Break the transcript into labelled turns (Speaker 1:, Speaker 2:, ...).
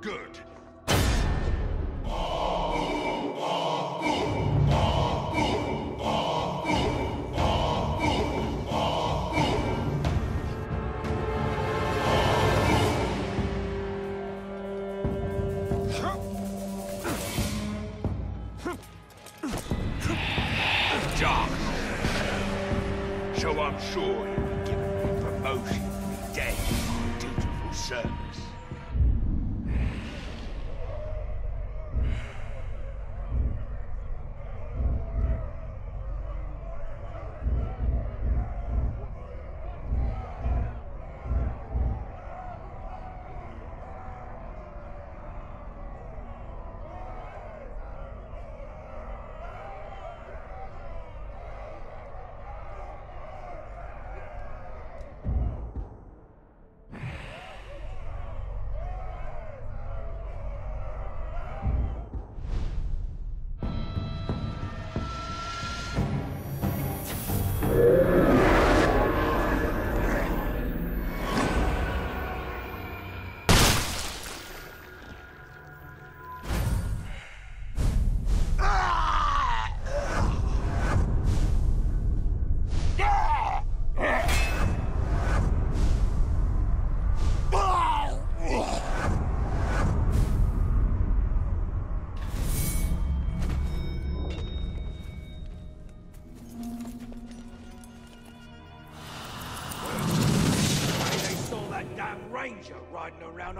Speaker 1: Good. Lord. So I'm sure Yeah. Ranger riding around